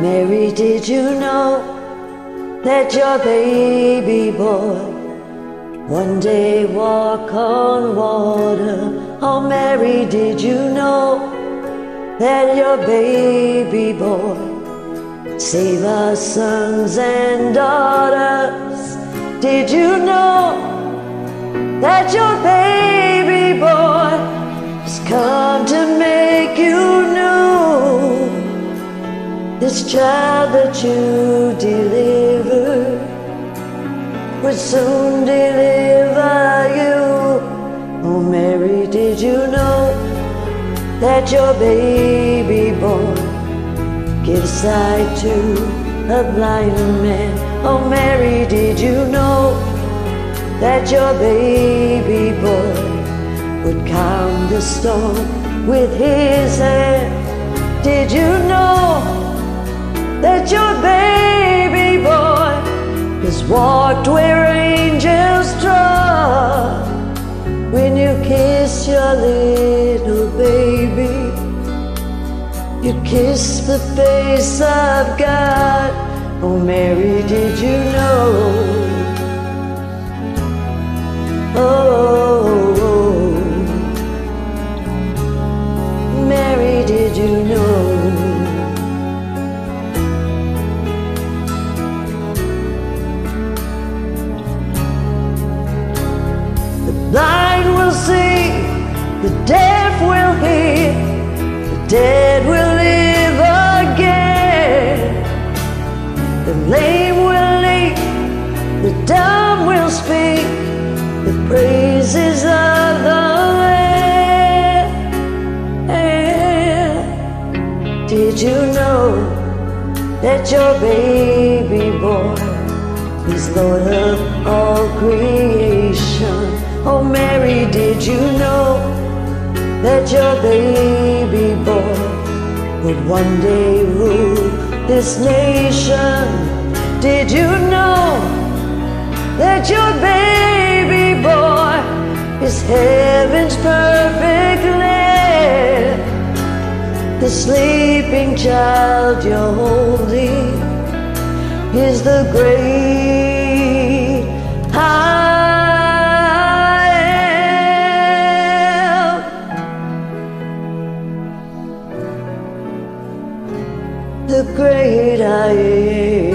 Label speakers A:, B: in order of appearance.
A: Mary, did you know that your baby boy one day walk on water? Oh, Mary, did you know that your baby boy save our sons and daughters? Did you know that your baby boy has come to This child that you delivered would soon deliver you. Oh, Mary, did you know that your baby boy gives sight to a blind man? Oh, Mary, did you know that your baby boy would calm the storm with his hand? Did you know? That your baby boy has walked where angels trod. When you kiss your little baby, you kiss the face of God. Oh, Mary, did you the deaf will hear, the dead will live again. The lame will leap, the dumb will speak, the praises of the Lamb. Did you know that your baby boy is Lord of all creation? Oh, Mary, did you that your baby boy would one day rule this nation? Did you know that your baby boy is heaven's perfect land? The sleeping child you're holding is the great the great I am.